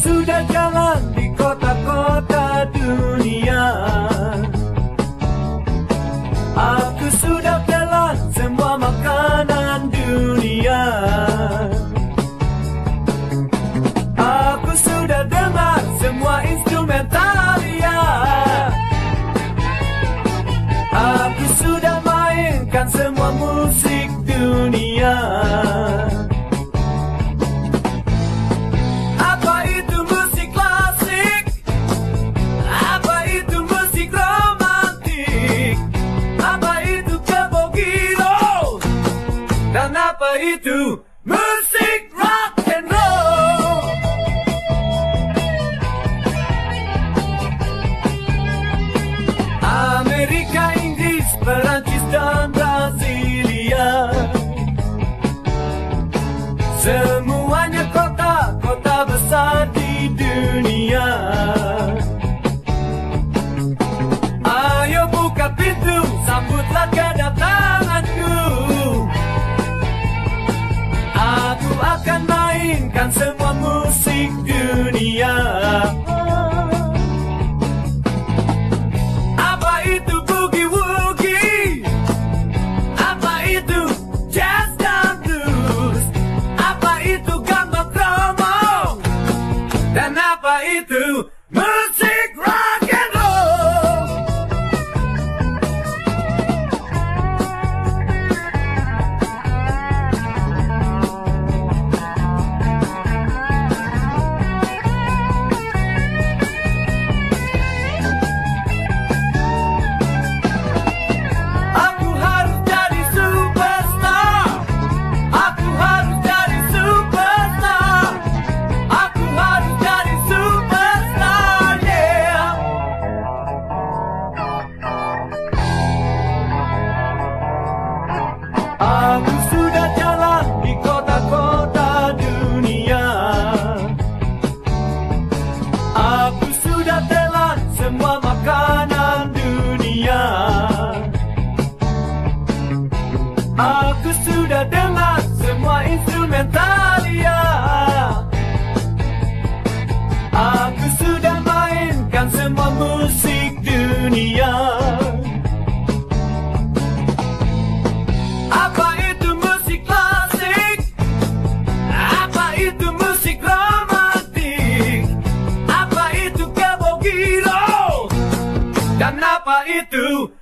sudah jalan di kota-kota dunia. Aku sudah telan semua makanan dunia. Aku sudah dengar semua instrumentalia Aku sudah mainkan semua musik dunia Dan apa itu Apa itu boogie woogie? Apa itu jazz dan blues? Apa itu gambang kromong? Dan apa itu Talia, Aku sudah mainkan semua musik dunia Apa itu musik klasik? Apa itu musik romantik? Apa itu kebogiro? Dan apa itu